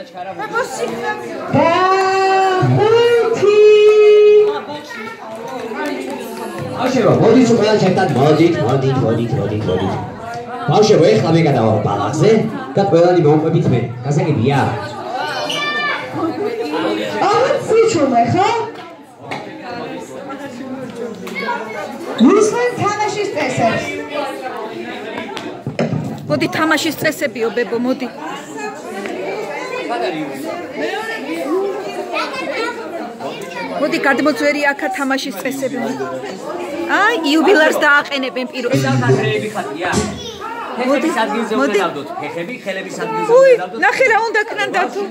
და ხუთი ბავშვებო, მოდით ყველა ჩემთან, მოდით, მოდით, მოდით, მოდით, მოდით. ბავშვებო, ეხლა მე გადავალ ბალახზე და ყველანი მოვყვებით მე. გასაგებია? აღარ წიჩუმე ხო? მისმენ თამაშის წესებს. მოდი თამაშის წესებიო ბებო მოდი მოდი გადმოძვერი აქა თამაშის წესები. აი იუბილარს დააყენებენ პირველ გაზრეები ხატია მოდი, ფეხების ადგილზე მოდი. უყენავდოთ ფეხები ხელების ადგილზე უი უყენავდოთ ნახე რა უნდა ქნან დათო